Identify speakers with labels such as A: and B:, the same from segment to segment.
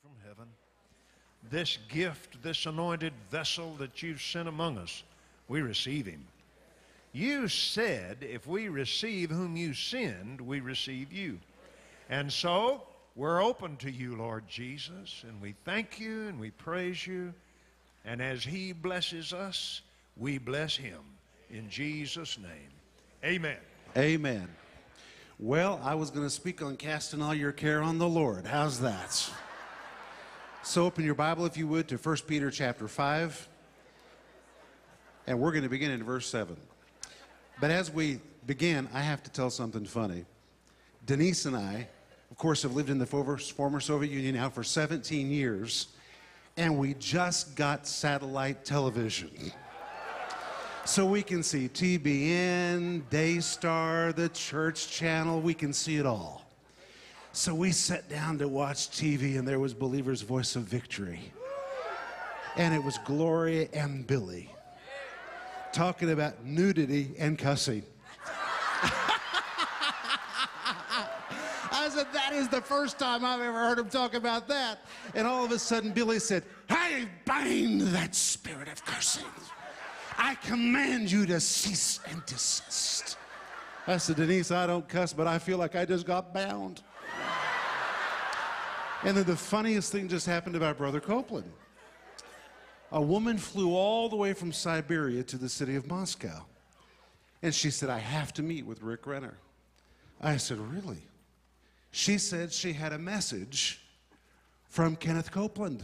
A: from heaven. This gift, this anointed vessel that you've sent among us, we receive him. You said, if we receive whom you send, we receive you. And so, we're open to you, Lord Jesus, and we thank you and we praise you. And as he blesses us, we bless him. In Jesus' name, amen.
B: Amen. Well, I was going to speak on casting all your care on the Lord. How's that? So open your Bible, if you would, to 1 Peter chapter 5. And we're going to begin in verse 7. But as we begin, I have to tell something funny. Denise and I, of course, have lived in the former Soviet Union now for 17 years, and we just got satellite television. So we can see TBN, Daystar, the church channel, we can see it all. So we sat down to watch TV, and there was Believer's Voice of Victory. And it was Gloria and Billy talking about nudity and cussing. I said, that is the first time I've ever heard him talk about that. And all of a sudden, Billy said, I bind that spirit of cursing. I command you to cease and desist. I said, Denise, I don't cuss, but I feel like I just got bound. And then the funniest thing just happened about Brother Copeland. A woman flew all the way from Siberia to the city of Moscow. And she said, I have to meet with Rick Renner. I said, Really? She said she had a message from Kenneth Copeland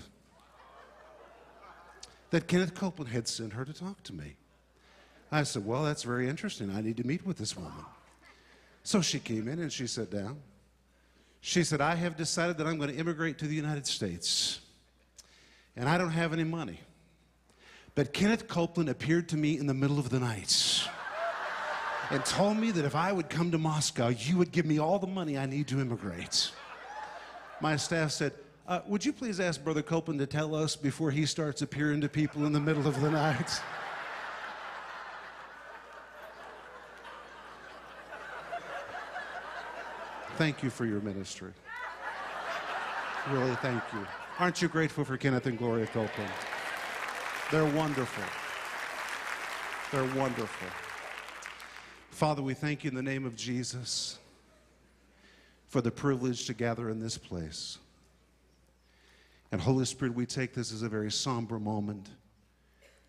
B: that Kenneth Copeland had sent her to talk to me. I said, Well, that's very interesting. I need to meet with this woman. So she came in and she sat down. She said, I have decided that I'm going to immigrate to the United States. And I don't have any money. But Kenneth Copeland appeared to me in the middle of the night and told me that if I would come to Moscow, you would give me all the money I need to immigrate. My staff said, uh, Would you please ask Brother Copeland to tell us before he starts appearing to people in the middle of the night? Thank you for your ministry. Really, thank you. Aren't you grateful for Kenneth and Gloria Copeland? They're wonderful. They're wonderful. Father, we thank you in the name of Jesus for the privilege to gather in this place. And Holy Spirit, we take this as a very somber moment.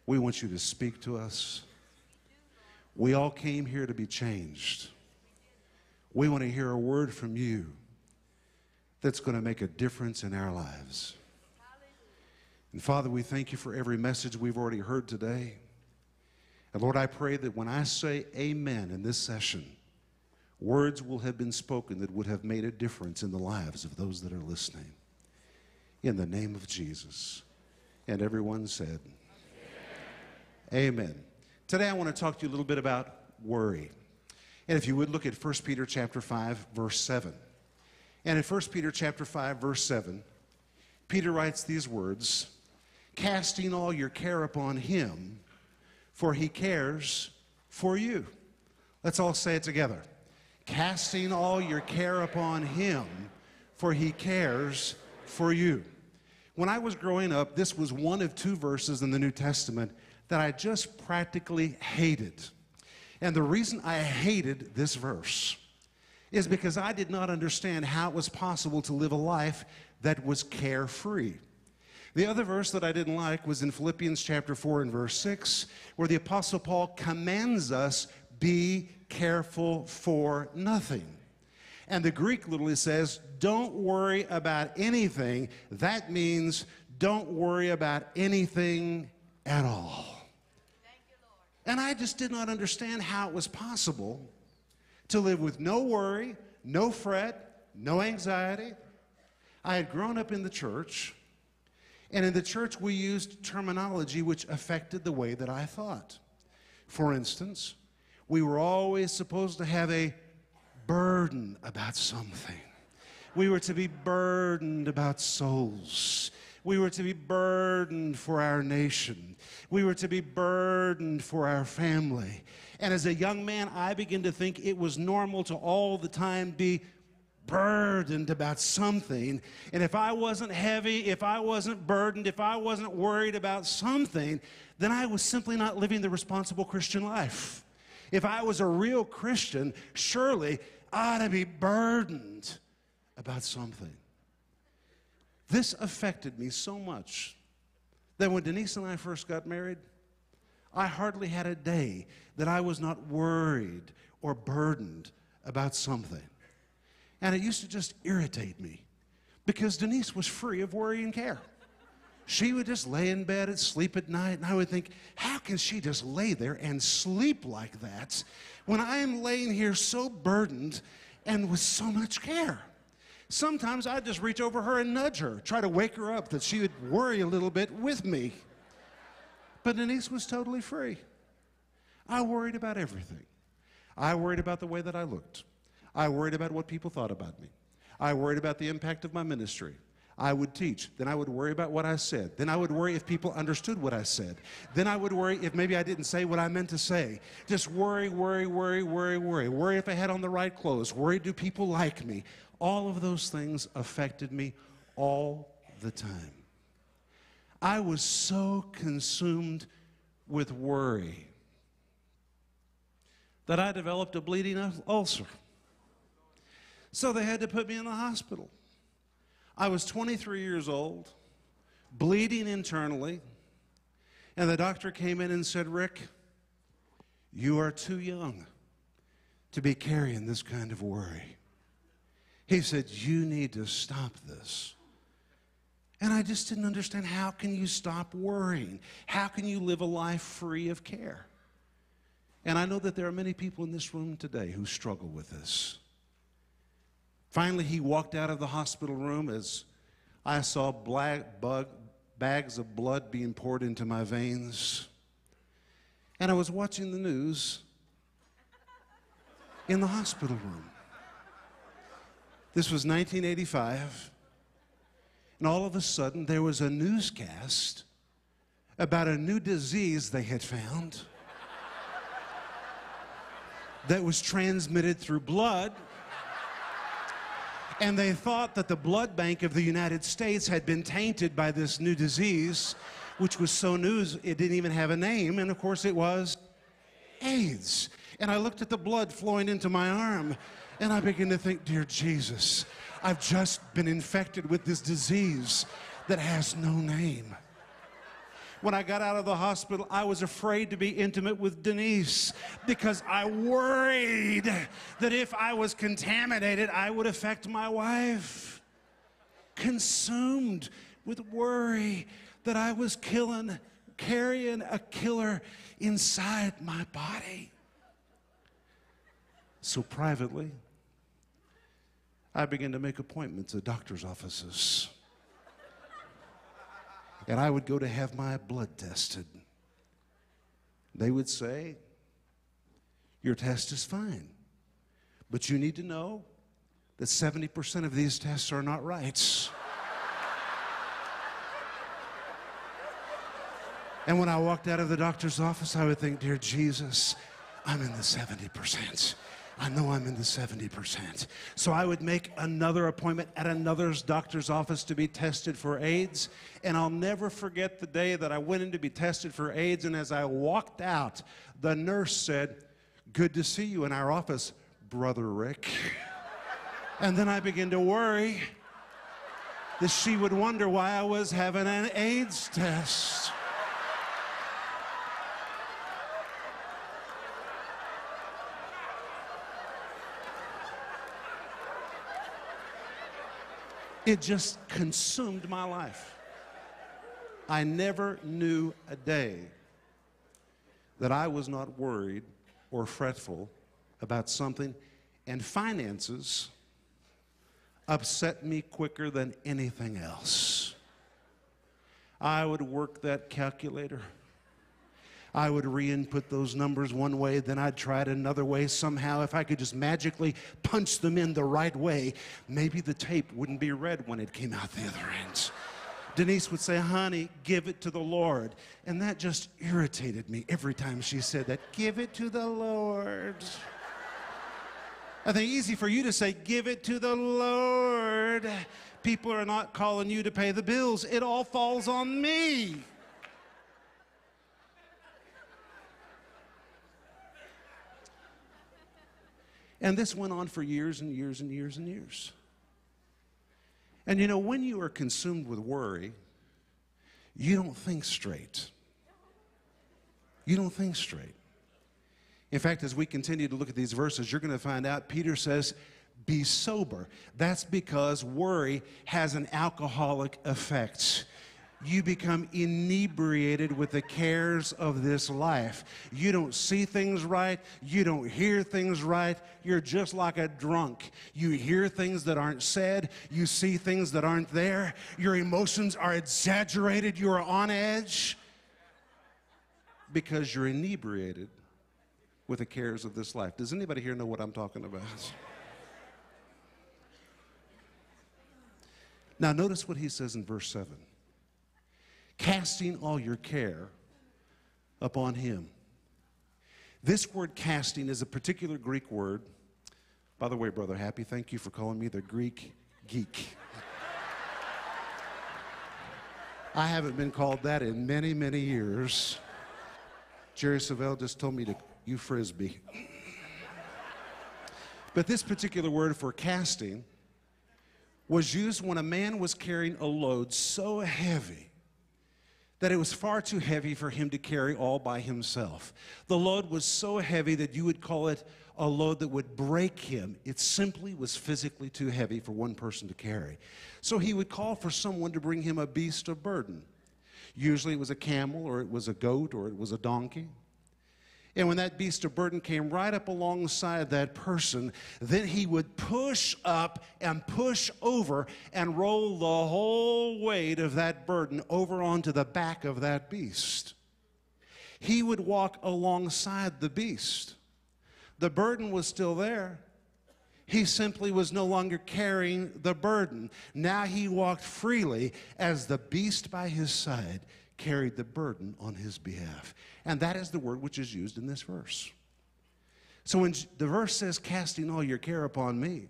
B: We want you to speak to us. We all came here to be changed. We want to hear a word from you that's going to make a difference in our lives. And Father, we thank you for every message we've already heard today. And Lord, I pray that when I say amen in this session, words will have been spoken that would have made a difference in the lives of those that are listening. In the name of Jesus. And everyone said, Amen. amen. Today I want to talk to you a little bit about worry. And if you would look at 1 Peter chapter 5 verse 7. And in 1 Peter chapter 5 verse 7, Peter writes these words, casting all your care upon him, for he cares for you. Let's all say it together. Casting all your care upon him, for he cares for you. When I was growing up, this was one of two verses in the New Testament that I just practically hated. And the reason I hated this verse is because I did not understand how it was possible to live a life that was carefree. The other verse that I didn't like was in Philippians chapter 4 and verse 6, where the Apostle Paul commands us, be careful for nothing. And the Greek literally says, don't worry about anything. That means don't worry about anything at all. And I just did not understand how it was possible to live with no worry, no fret, no anxiety. I had grown up in the church, and in the church we used terminology which affected the way that I thought. For instance, we were always supposed to have a burden about something. We were to be burdened about souls. We were to be burdened for our nation. We were to be burdened for our family. And as a young man, I began to think it was normal to all the time be burdened about something, and if I wasn't heavy, if I wasn't burdened, if I wasn't worried about something, then I was simply not living the responsible Christian life. If I was a real Christian, surely I ought to be burdened about something. This affected me so much that when Denise and I first got married, I hardly had a day that I was not worried or burdened about something. And it used to just irritate me because Denise was free of worry and care. She would just lay in bed and sleep at night, and I would think, how can she just lay there and sleep like that when I am laying here so burdened and with so much care? Sometimes I'd just reach over her and nudge her, try to wake her up that she would worry a little bit with me. But Denise was totally free. I worried about everything. I worried about the way that I looked. I worried about what people thought about me. I worried about the impact of my ministry. I would teach. Then I would worry about what I said. Then I would worry if people understood what I said. Then I would worry if maybe I didn't say what I meant to say. Just worry, worry, worry, worry, worry. Worry if I had on the right clothes. Worry, do people like me? All of those things affected me all the time. I was so consumed with worry that I developed a bleeding ulcer. So they had to put me in the hospital. I was 23 years old, bleeding internally, and the doctor came in and said, Rick, you are too young to be carrying this kind of worry. He said, You need to stop this. And I just didn't understand how can you stop worrying? How can you live a life free of care? And I know that there are many people in this room today who struggle with this. Finally, he walked out of the hospital room as I saw black bug, bags of blood being poured into my veins. And I was watching the news in the hospital room. This was 1985. And all of a sudden, there was a newscast about a new disease they had found that was transmitted through blood. And they thought that the blood bank of the United States had been tainted by this new disease, which was so new it didn't even have a name. And of course, it was AIDS. And I looked at the blood flowing into my arm, and I begin to think, Dear Jesus, I've just been infected with this disease that has no name. When I got out of the hospital, I was afraid to be intimate with Denise because I worried that if I was contaminated, I would affect my wife. Consumed with worry that I was killing, carrying a killer inside my body. So privately, I began to make appointments at doctor's offices. And I would go to have my blood tested. They would say, Your test is fine, but you need to know that 70% of these tests are not right. And when I walked out of the doctor's office, I would think, Dear Jesus, I'm in the 70%. I know I'm in the 70%. So I would make another appointment at another doctor's office to be tested for AIDS. And I'll never forget the day that I went in to be tested for AIDS. And as I walked out, the nurse said, Good to see you in our office, Brother Rick. And then I began to worry that she would wonder why I was having an AIDS test. It just consumed my life. I never knew a day that I was not worried or fretful about something, and finances upset me quicker than anything else. I would work that calculator. I would re input those numbers one way, then I'd try it another way. Somehow, if I could just magically punch them in the right way, maybe the tape wouldn't be red when it came out the other end. Denise would say, Honey, give it to the Lord. And that just irritated me every time she said that. Give it to the Lord. I think easy for you to say, give it to the Lord. People are not calling you to pay the bills. It all falls on me. And this went on for years and years and years and years. And you know, when you are consumed with worry, you don't think straight. You don't think straight. In fact, as we continue to look at these verses, you're going to find out Peter says, be sober. That's because worry has an alcoholic effect you become inebriated with the cares of this life. You don't see things right. You don't hear things right. You're just like a drunk. You hear things that aren't said. You see things that aren't there. Your emotions are exaggerated. You are on edge because you're inebriated with the cares of this life. Does anybody here know what I'm talking about? Now, notice what he says in verse 7 casting all your care upon him. This word casting is a particular Greek word. By the way, Brother Happy, thank you for calling me the Greek geek. I haven't been called that in many, many years. Jerry Savelle just told me to, you frisbee. But this particular word for casting was used when a man was carrying a load so heavy that it was far too heavy for him to carry all by himself. The load was so heavy that you would call it a load that would break him. It simply was physically too heavy for one person to carry. So he would call for someone to bring him a beast of burden. Usually it was a camel, or it was a goat, or it was a donkey. And when that beast of burden came right up alongside that person, then he would push up and push over and roll the whole weight of that burden over onto the back of that beast. He would walk alongside the beast. The burden was still there. He simply was no longer carrying the burden. Now he walked freely as the beast by his side carried the burden on his behalf. And that is the word which is used in this verse. So when the verse says, casting all your care upon me,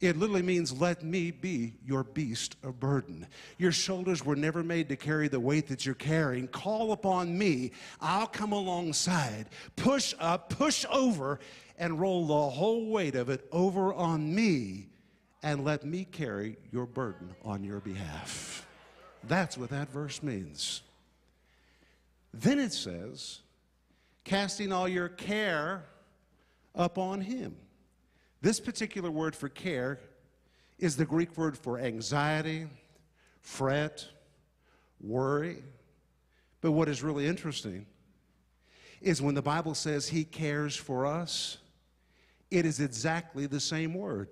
B: it literally means, let me be your beast of burden. Your shoulders were never made to carry the weight that you're carrying. Call upon me. I'll come alongside, push up, push over, and roll the whole weight of it over on me, and let me carry your burden on your behalf. That's what that verse means. Then it says, casting all your care upon him. This particular word for care is the Greek word for anxiety, fret, worry. But what is really interesting is when the Bible says he cares for us, it is exactly the same word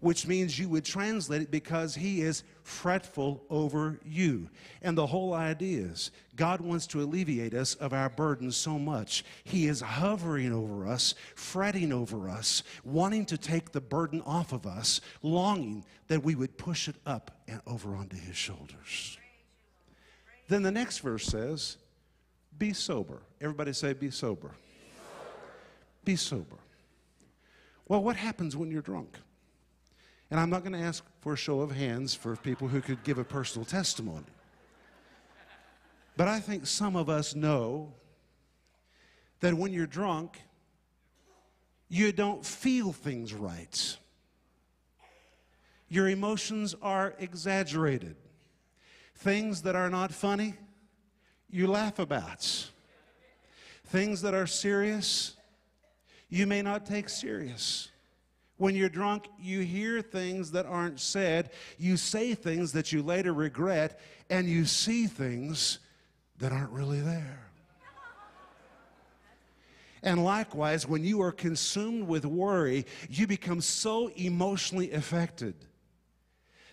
B: which means you would translate it because he is fretful over you. And the whole idea is God wants to alleviate us of our burdens so much. He is hovering over us, fretting over us, wanting to take the burden off of us, longing that we would push it up and over onto his shoulders. Then the next verse says, Be sober. Everybody say, Be sober. Be sober. Well, what happens when you're drunk? And I'm not going to ask for a show of hands for people who could give a personal testimony. But I think some of us know that when you're drunk, you don't feel things right. Your emotions are exaggerated. Things that are not funny, you laugh about. Things that are serious, you may not take serious. When you're drunk, you hear things that aren't said, you say things that you later regret, and you see things that aren't really there. And likewise, when you are consumed with worry, you become so emotionally affected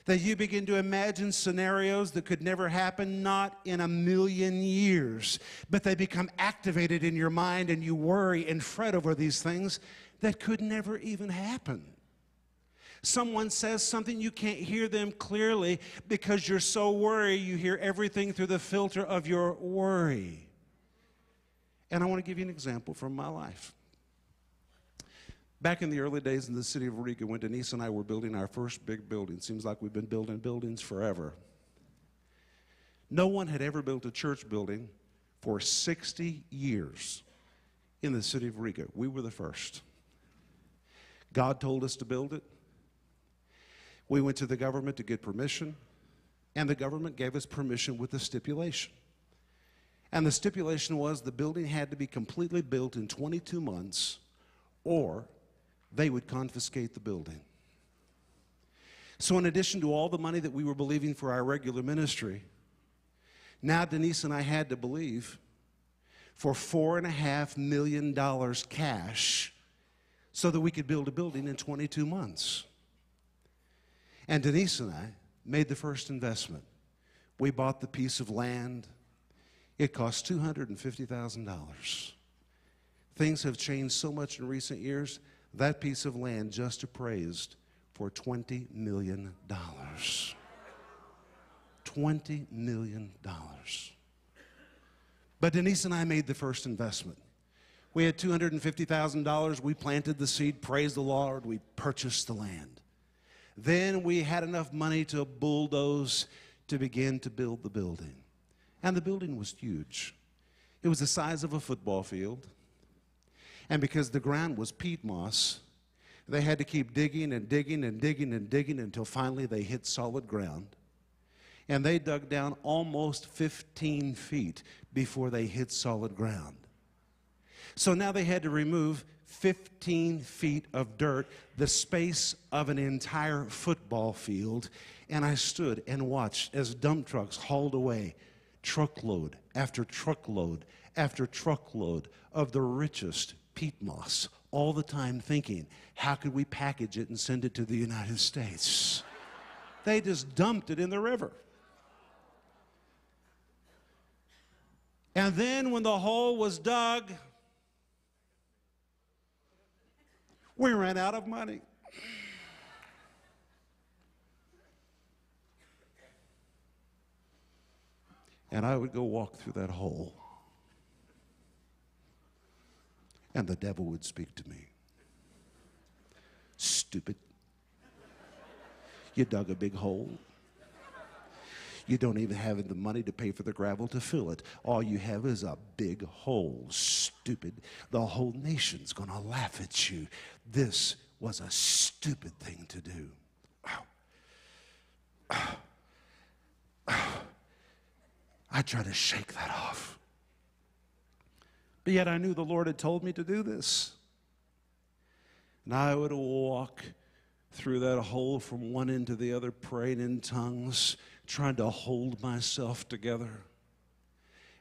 B: that you begin to imagine scenarios that could never happen, not in a million years, but they become activated in your mind and you worry and fret over these things that could never even happen. Someone says something, you can't hear them clearly because you're so worried, you hear everything through the filter of your worry. And I want to give you an example from my life. Back in the early days in the city of Riga, when Denise and I were building our first big building, seems like we've been building buildings forever. No one had ever built a church building for 60 years in the city of Riga. We were the first. God told us to build it. We went to the government to get permission, and the government gave us permission with a stipulation. And the stipulation was the building had to be completely built in 22 months, or they would confiscate the building. So, in addition to all the money that we were believing for our regular ministry, now Denise and I had to believe for four and a half million dollars cash so that we could build a building in 22 months. And Denise and I made the first investment. We bought the piece of land. It cost $250,000. Things have changed so much in recent years. That piece of land just appraised for $20 million. $20 million. But Denise and I made the first investment. We had $250,000. We planted the seed. Praise the Lord. We purchased the land. Then we had enough money to bulldoze to begin to build the building. And the building was huge. It was the size of a football field. And because the ground was peat moss, they had to keep digging and digging and digging and digging until finally they hit solid ground. And they dug down almost 15 feet before they hit solid ground. So now they had to remove 15 feet of dirt, the space of an entire football field. And I stood and watched as dump trucks hauled away truckload after truckload after truckload of the richest peat moss, all the time thinking, how could we package it and send it to the United States? They just dumped it in the river. And then when the hole was dug, we ran out of money. And I would go walk through that hole, and the devil would speak to me. Stupid. You dug a big hole. You don't even have the money to pay for the gravel to fill it. All you have is a big hole. Stupid. The whole nation's going to laugh at you. This was a stupid thing to do. I try to shake that off. But yet I knew the Lord had told me to do this. And I would walk through that hole from one end to the other, praying in tongues, trying to hold myself together.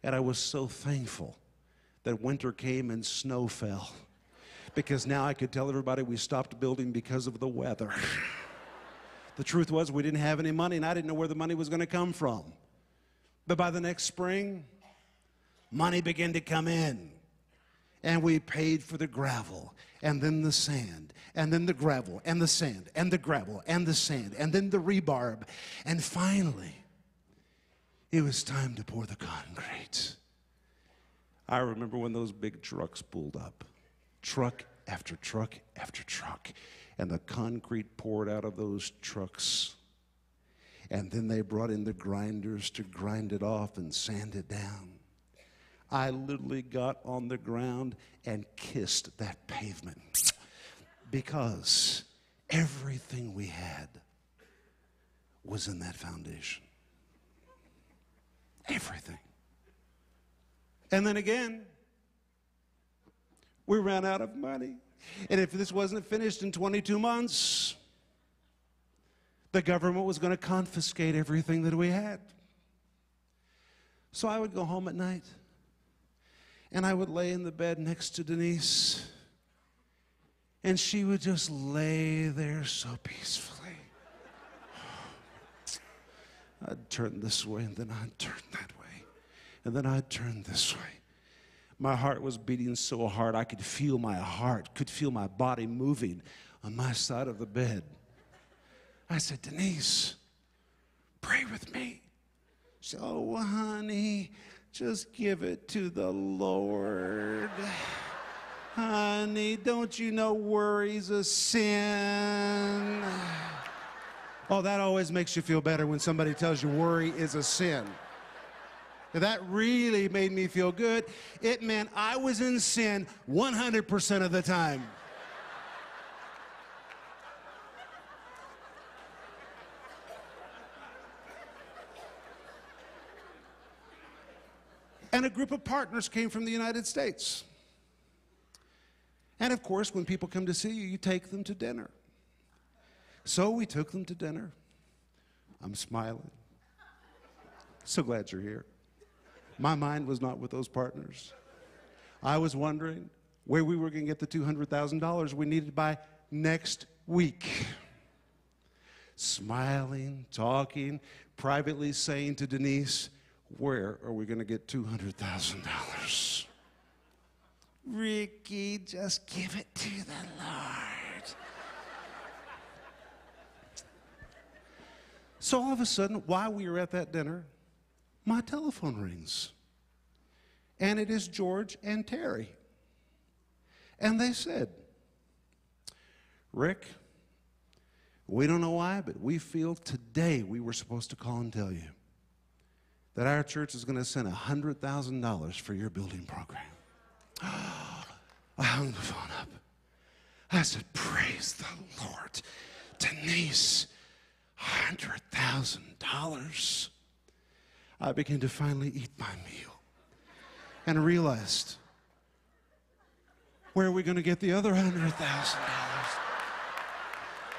B: And I was so thankful that winter came and snow fell because now I could tell everybody we stopped building because of the weather. the truth was, we didn't have any money, and I didn't know where the money was going to come from. But by the next spring, money began to come in. And we paid for the gravel, and then the sand, and then the gravel, and the sand, and the gravel, and the sand, and then the rebarb. And finally, it was time to pour the concrete. I remember when those big trucks pulled up truck after truck after truck, and the concrete poured out of those trucks. And then they brought in the grinders to grind it off and sand it down. I literally got on the ground and kissed that pavement because everything we had was in that foundation. Everything. And then again, we ran out of money. And if this wasn't finished in 22 months, the government was going to confiscate everything that we had. So I would go home at night and I would lay in the bed next to Denise, and she would just lay there so peacefully. I'd turn this way, and then I'd turn that way, and then I'd turn this way. My heart was beating so hard I could feel my heart, could feel my body moving on my side of the bed. I said, Denise, pray with me. She said, Oh, honey, just give it to the Lord. Honey, don't you know worry's a sin? Oh, that always makes you feel better when somebody tells you worry is a sin. That really made me feel good. It meant I was in sin 100% of the time. And a group of partners came from the United States. And of course, when people come to see you, you take them to dinner. So we took them to dinner. I'm smiling. So glad you're here. My mind was not with those partners. I was wondering where we were going to get the $200,000 we needed by next week. Smiling, talking, privately saying to Denise, Where are we going to get $200,000? Ricky, just give it to the Lord. so all of a sudden, while we were at that dinner, my telephone rings. And it is George and Terry. And they said, Rick, we don't know why, but we feel today we were supposed to call and tell you that our church is going to send $100,000 for your building program. I hung the phone up. I said, Praise the Lord. Denise, $100,000. I began to finally eat my meal and realized where are we going to get the other $100,000?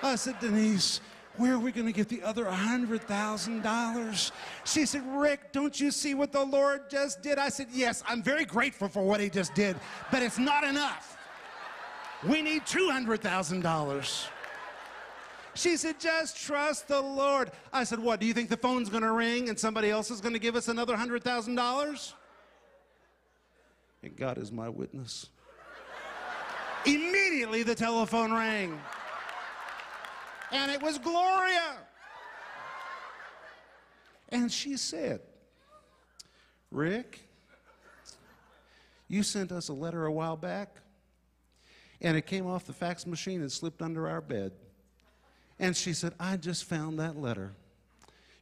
B: I said, Denise, where are we going to get the other $100,000? She said, Rick, don't you see what the Lord just did? I said, Yes, I'm very grateful for what he just did, but it's not enough. We need $200,000. She said, Just trust the Lord. I said, What? Do you think the phone's going to ring and somebody else is going to give us another $100,000? And God is my witness. Immediately the telephone rang and it was Gloria. And she said, Rick, you sent us a letter a while back, and it came off the fax machine and slipped under our bed. And she said, I just found that letter.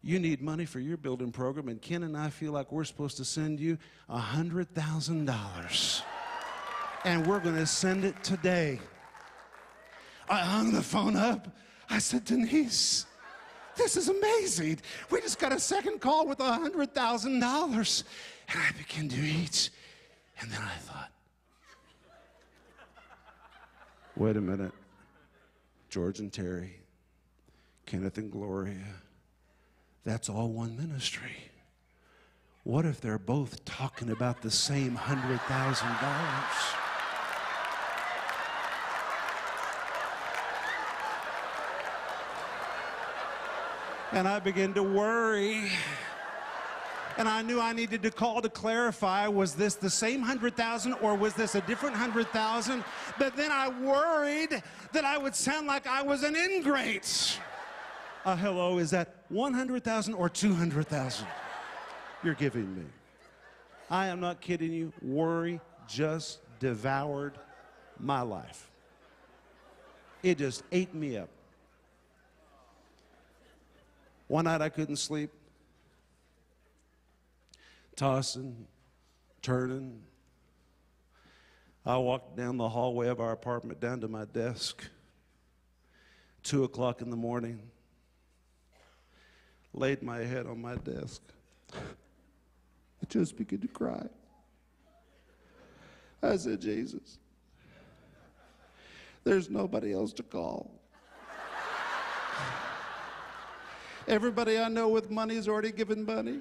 B: You need money for your building program, and Ken and I feel like we're supposed to send you $100,000. And we're going to send it today. I hung the phone up. I said, Denise, this is amazing. We just got a second call with a $100,000. And I began to eat. And then I thought, wait a minute. George and Terry, Kenneth and Gloria, that's all one ministry. What if they're both talking about the same $100,000? And I began to worry. And I knew I needed to call to clarify was this the same 100,000 or was this a different 100,000? But then I worried that I would sound like I was an ingrate. Uh, hello, is that 100,000 or 200,000 you're giving me? I am not kidding you. Worry just devoured my life. It just ate me up. One night I couldn't sleep, tossing, turning. I walked down the hallway of our apartment down to my desk, two o'clock in the morning, laid my head on my desk. I just began to cry. I said, Jesus, there's nobody else to call. Everybody I know with money has already given money.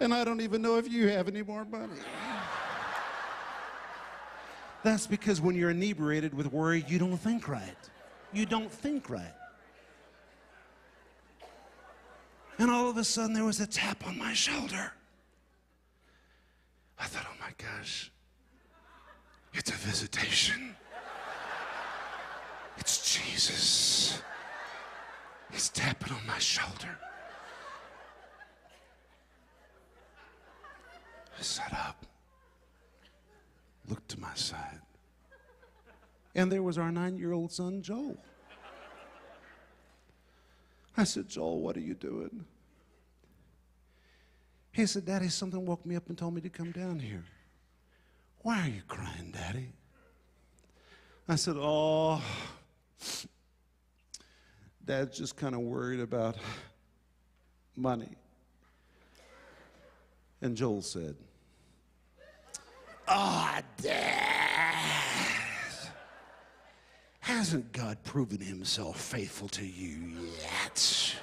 B: And I don't even know if you have any more money. That's because when you're inebriated with worry, you don't think right. You don't think right. And all of a sudden, there was a tap on my shoulder. I thought, oh my gosh, it's a visitation. It's Jesus. He's tapping on my shoulder. I sat up, looked to my side. And there was our nine year old son, Joel. I said, Joel, what are you doing? He said, Daddy, something woke me up and told me to come down here. Why are you crying, Daddy? I said, Oh, Dad's just kind of worried about money. And Joel said, oh, Dad, hasn't God proven himself faithful to you yet?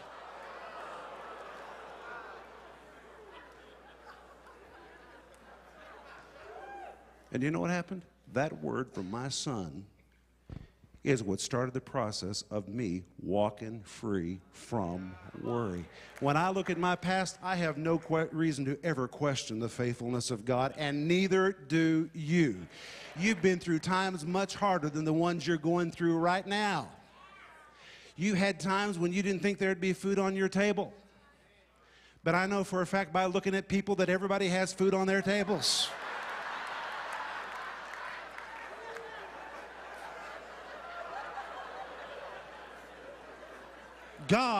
B: And you know what happened? That word from my son is what started the process of me walking free from worry. When I look at my past, I have no que- reason to ever question the faithfulness of God, and neither do you. You've been through times much harder than the ones you're going through right now. You had times when you didn't think there'd be food on your table. But I know for a fact by looking at people that everybody has food on their tables.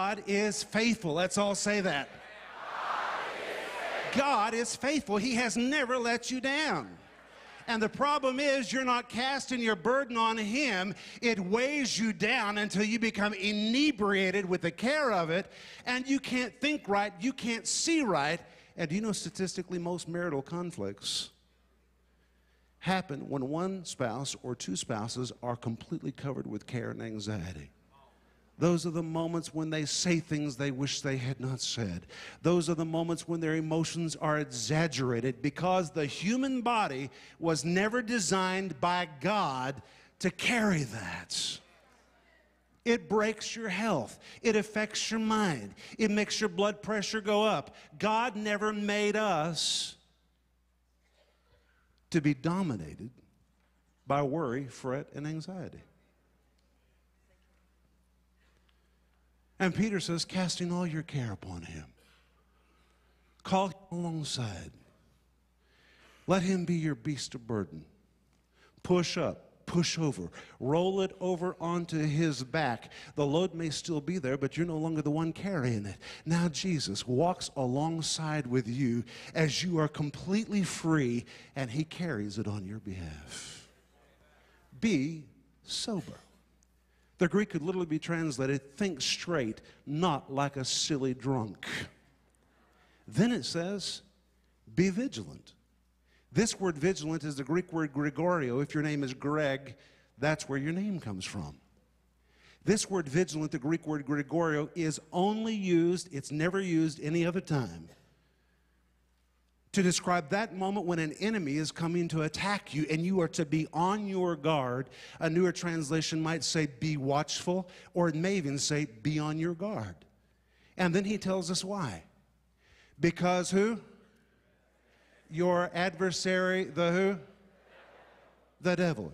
B: God is faithful. Let's all say that. God is faithful. He has never let you down. And the problem is, you're not casting your burden on Him. It weighs you down until you become inebriated with the care of it, and you can't think right, you can't see right. And do you know statistically, most marital conflicts happen when one spouse or two spouses are completely covered with care and anxiety. Those are the moments when they say things they wish they had not said. Those are the moments when their emotions are exaggerated because the human body was never designed by God to carry that. It breaks your health. It affects your mind. It makes your blood pressure go up. God never made us to be dominated by worry, fret, and anxiety. And Peter says, casting all your care upon him. Call him alongside. Let him be your beast of burden. Push up, push over, roll it over onto his back. The load may still be there, but you're no longer the one carrying it. Now Jesus walks alongside with you as you are completely free, and he carries it on your behalf. Be sober. The Greek could literally be translated think straight, not like a silly drunk. Then it says, be vigilant. This word vigilant is the Greek word gregoreo. If your name is Greg, that's where your name comes from. This word vigilant, the Greek word gregoreo, is only used, it's never used any other time to describe that moment when an enemy is coming to attack you and you are to be on your guard. A newer translation might say, be watchful, or it may even say, be on your guard. And then he tells us why. Because who? Your adversary, the who? The devil.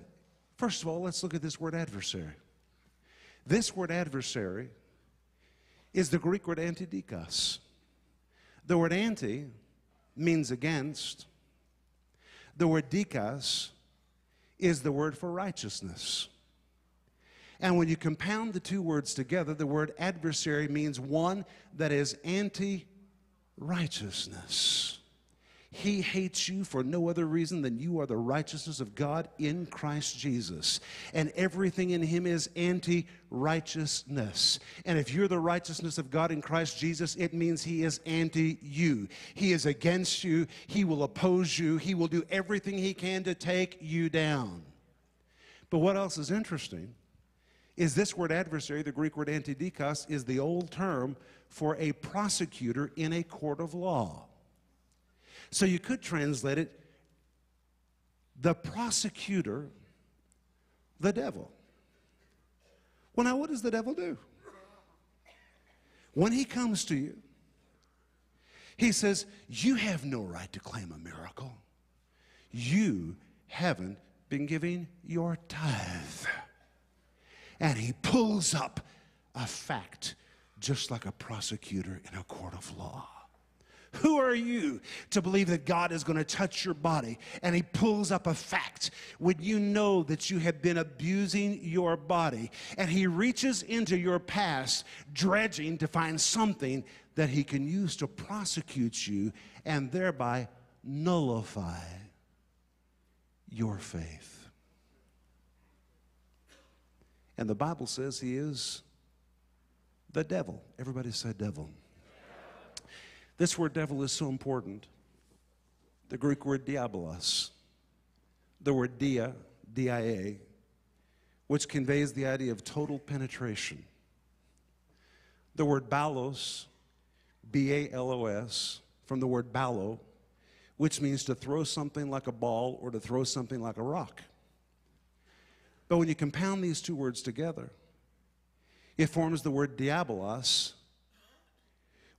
B: First of all, let's look at this word adversary. This word adversary is the Greek word antidikos. The word anti means against. The word dikos is the word for righteousness. And when you compound the two words together, the word adversary means one that is anti righteousness. He hates you for no other reason than you are the righteousness of God in Christ Jesus. And everything in Him is anti righteousness. And if you're the righteousness of God in Christ Jesus, it means He is anti you. He is against you. He will oppose you. He will do everything He can to take you down. But what else is interesting is this word adversary, the Greek word antidikos, is the old term for a prosecutor in a court of law. So you could translate it the prosecutor, the devil. Well, now, what does the devil do? When he comes to you, he says, You have no right to claim a miracle. You haven't been giving your tithe. And he pulls up a fact, just like a prosecutor in a court of law. Who are you to believe that God is going to touch your body? And he pulls up a fact when you know that you have been abusing your body. And he reaches into your past, dredging to find something that he can use to prosecute you and thereby nullify your faith. And the Bible says he is the devil. Everybody say devil. This word devil is so important. The Greek word diabolos, the word dia, D-I-A, which conveys the idea of total penetration. The word balos, B-A-L-O-S, from the word ballo, which means to throw something like a ball or to throw something like a rock. But when you compound these two words together, it forms the word diabolos,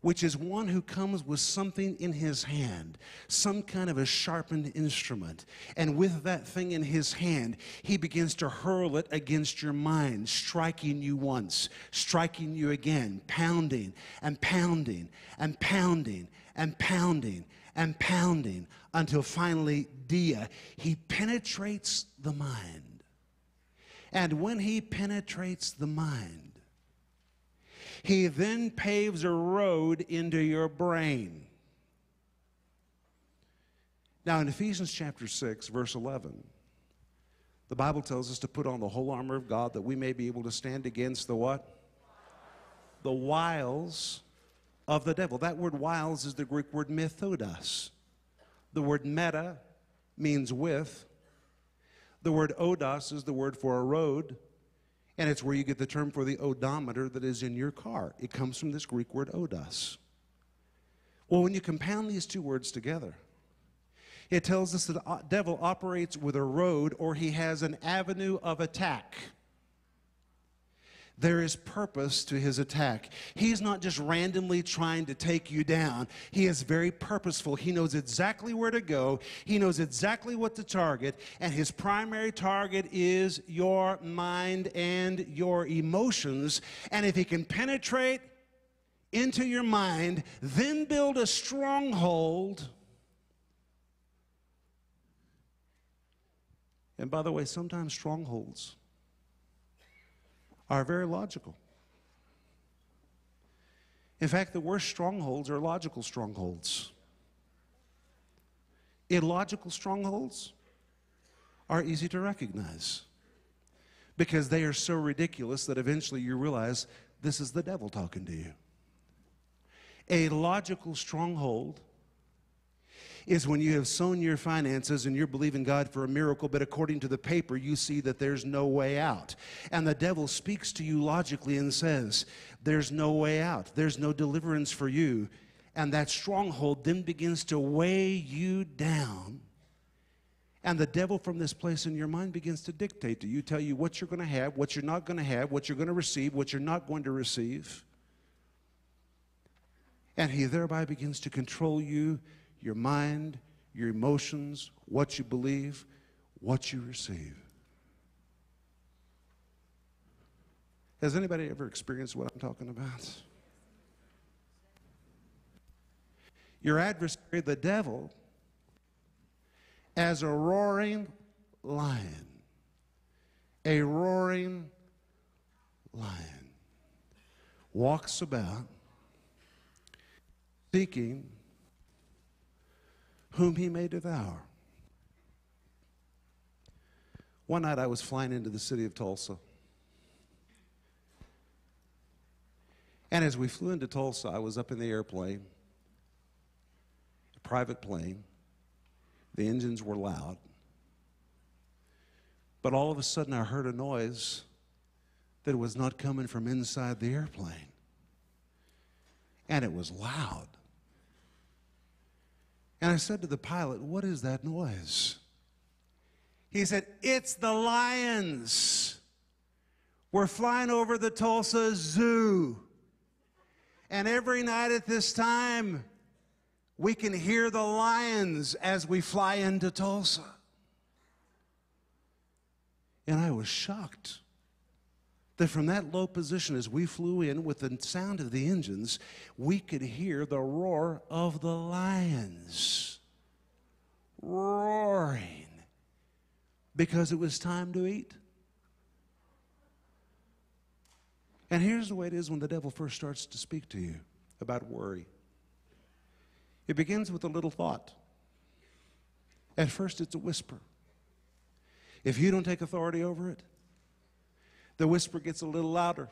B: which is one who comes with something in his hand, some kind of a sharpened instrument. And with that thing in his hand, he begins to hurl it against your mind, striking you once, striking you again, pounding and pounding and pounding and pounding and pounding until finally, dia, he penetrates the mind. And when he penetrates the mind, he then paves a road into your brain. Now, in Ephesians chapter 6, verse 11, the Bible tells us to put on the whole armor of God that we may be able to stand against the what? The wiles of the devil. That word wiles is the Greek word methodos. The word meta means with. The word odos is the word for a road. And it's where you get the term for the odometer that is in your car. It comes from this Greek word odos. Well, when you compound these two words together, it tells us that the devil operates with a road or he has an avenue of attack. There is purpose to his attack. He's not just randomly trying to take you down. He is very purposeful. He knows exactly where to go, he knows exactly what to target, and his primary target is your mind and your emotions. And if he can penetrate into your mind, then build a stronghold. And by the way, sometimes strongholds are very logical. In fact, the worst strongholds are logical strongholds. Illogical strongholds are easy to recognize because they are so ridiculous that eventually you realize this is the devil talking to you. A logical stronghold is when you have sown your finances and you're believing God for a miracle, but according to the paper, you see that there's no way out. And the devil speaks to you logically and says, There's no way out, there's no deliverance for you. And that stronghold then begins to weigh you down. And the devil from this place in your mind begins to dictate to you, tell you what you're going to have, what you're not going to have, what you're going to receive, what you're not going to receive. And he thereby begins to control you your mind, your emotions, what you believe, what you receive. Has anybody ever experienced what I'm talking about? Your adversary, the devil, as a roaring lion, a roaring lion, walks about seeking whom he may devour. One night I was flying into the city of Tulsa. And as we flew into Tulsa, I was up in the airplane, a private plane. The engines were loud. But all of a sudden, I heard a noise that was not coming from inside the airplane. And it was loud. And I said to the pilot, What is that noise? He said, It's the lions. We're flying over the Tulsa Zoo. And every night at this time, we can hear the lions as we fly into Tulsa. And I was shocked that from that low position, as we flew in with the sound of the engines, we could hear the roar of the lions roaring because it was time to eat. And here's the way it is when the devil first starts to speak to you about worry it begins with a little thought. At first, it's a whisper. If you don't take authority over it, the whisper gets a little louder.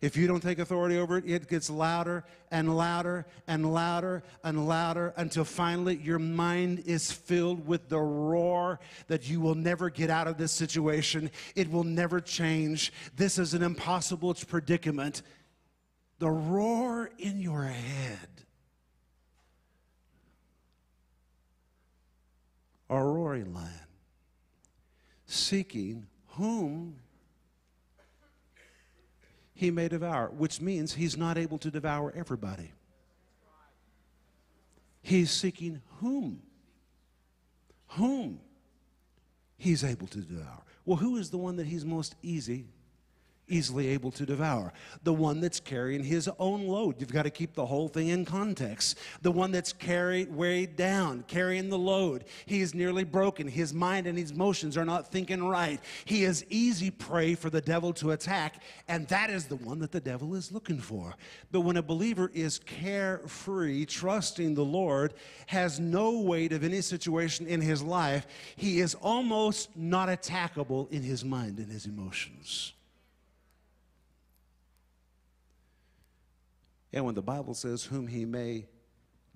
B: If you don't take authority over it, it gets louder and louder and louder and louder until finally your mind is filled with the roar that you will never get out of this situation. It will never change. This is an impossible predicament. The roar in your head. A roaring lion seeking whom he may devour, which means he's not able to devour everybody. He's seeking whom? Whom he's able to devour. Well, who is the one that he's most easy easily able to devour. The one that's carrying his own load. You've got to keep the whole thing in context. The one that's carried, weighed down, carrying the load. He is nearly broken. His mind and his emotions are not thinking right. He is easy prey for the devil to attack, and that is the one that the devil is looking for. But when a believer is carefree, trusting the Lord, has no weight of any situation in his life, he is almost not attackable in his mind and his emotions. And when the Bible says, whom he may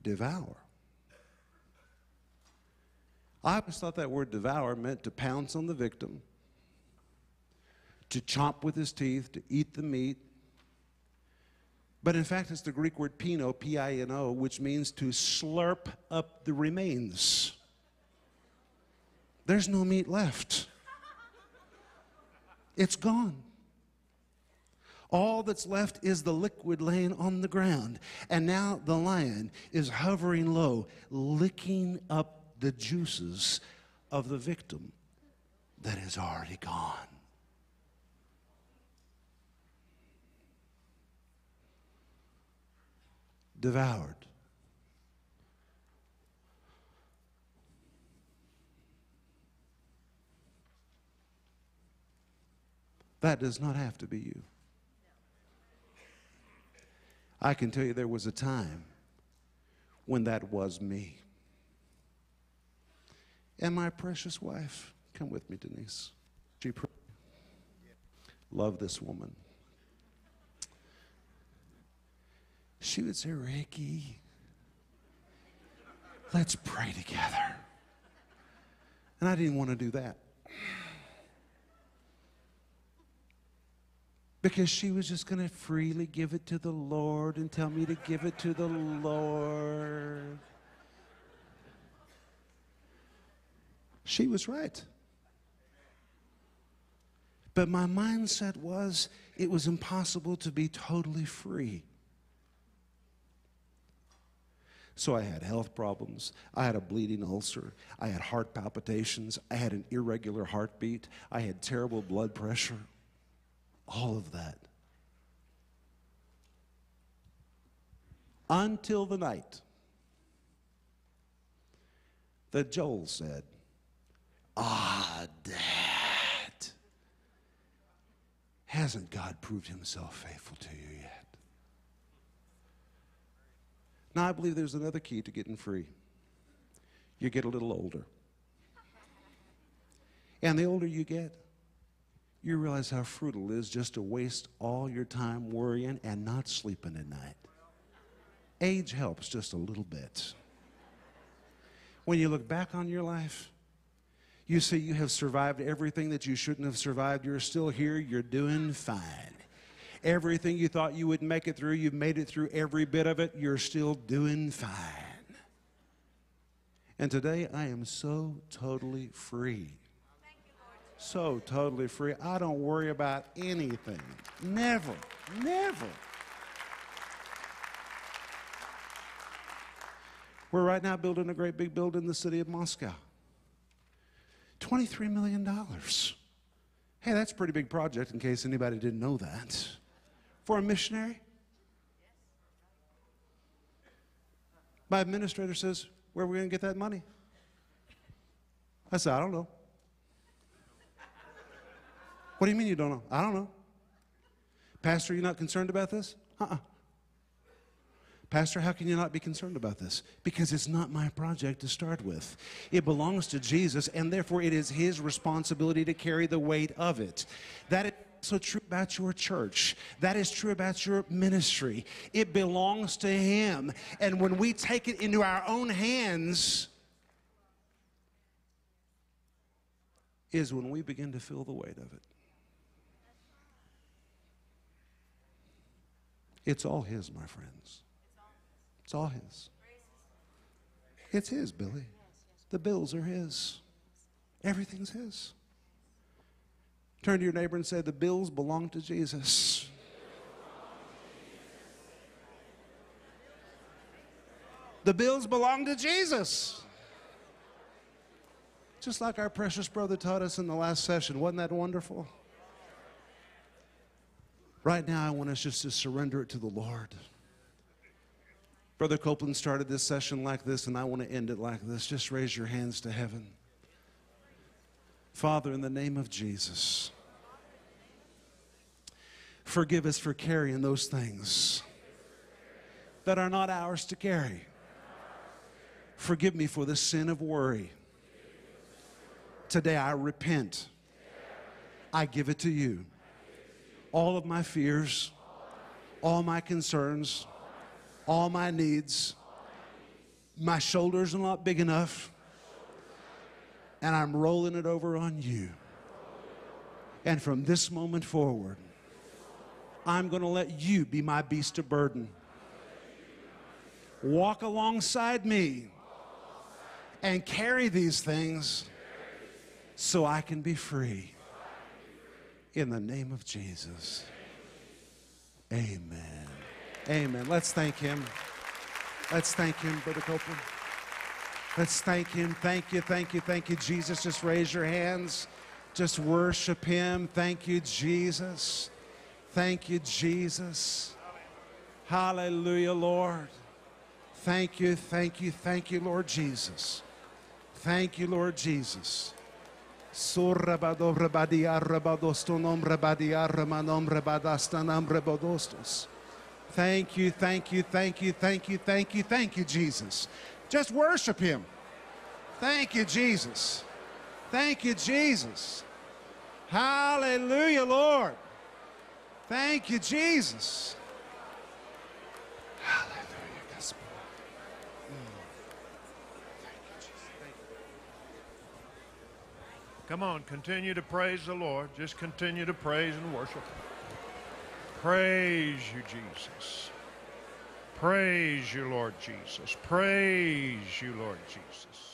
B: devour, I always thought that word devour meant to pounce on the victim, to chomp with his teeth, to eat the meat. But in fact, it's the Greek word pino, P I N O, which means to slurp up the remains. There's no meat left, it's gone. All that's left is the liquid laying on the ground. And now the lion is hovering low, licking up the juices of the victim that is already gone. Devoured. That does not have to be you. I can tell you there was a time when that was me. And my precious wife, come with me, Denise. She love this woman. She would say, Ricky, let's pray together. And I didn't want to do that. Because she was just going to freely give it to the Lord and tell me to give it to the Lord. She was right. But my mindset was it was impossible to be totally free. So I had health problems. I had a bleeding ulcer. I had heart palpitations. I had an irregular heartbeat. I had terrible blood pressure all of that. Until the night that Joel said, Ah, Dad, hasn't God proved himself faithful to you yet? Now, I believe there's another key to getting free. You get a little older. And the older you get, you realize how fruitful it is just to waste all your time worrying and not sleeping at night. Age helps just a little bit. When you look back on your life, you see you have survived everything that you shouldn't have survived. You're still here, you're doing fine. Everything you thought you would make it through, you've made it through every bit of it, you're still doing fine. And today I am so totally free so totally free. I don't worry about anything. Never, never. We're right now building a great big building in the city of Moscow. $23 million. Hey, that's a pretty big project in case anybody didn't know that. For a missionary? My administrator says, Where are we going to get that money? I said, I don't know. What do you mean you don't know? I don't know. Pastor, you're not concerned about this? Uh uh Pastor, how can you not be concerned about this? Because it's not my project to start with. It belongs to Jesus, and therefore it is His responsibility to carry the weight of it. That is so true about your church. That is true about your ministry. It belongs to Him. And when we take it into our own hands, is when we begin to feel the weight of it. It's all His, my friends. It's all His. It's His, Billy. The bills are His. Everything's His. Turn to your neighbor and say, The bills belong to Jesus. The bills belong to Jesus. Just like our precious brother taught us in the last session. Wasn't that wonderful? Right now, I want us just to surrender it to the Lord. Brother Copeland started this session like this, and I want to end it like this. Just raise your hands to heaven. Father, in the name of Jesus, forgive us for carrying those things that are not ours to carry. Forgive me for the sin of worry. Today I repent. I give it to you. All of my fears, all my concerns, all my needs. My shoulders are not big enough. And I'm rolling it over on you. And from this moment forward, I'm going to let you be my beast of burden. Walk alongside me and carry these things so I can be free. In the name of Jesus. Amen. Amen. Let's thank him. Let's thank him, Brother Copeland. Let's thank him. Thank you, thank you, thank you, Jesus. Just raise your hands. Just worship him. Thank you, Jesus. Thank you, Jesus. Hallelujah, Lord. Thank you, thank you, thank you, Lord Jesus. Thank you, Lord Jesus. Thank you, thank you, thank you, thank you, thank you, thank you, Jesus. Just worship Him. Thank you, Jesus. Thank you, Jesus. Hallelujah, Lord. Thank you, Jesus. Hallelujah,
A: Come on, continue to praise the Lord. Just continue to praise and worship. Praise you, Jesus. Praise you, Lord Jesus. Praise you, Lord Jesus.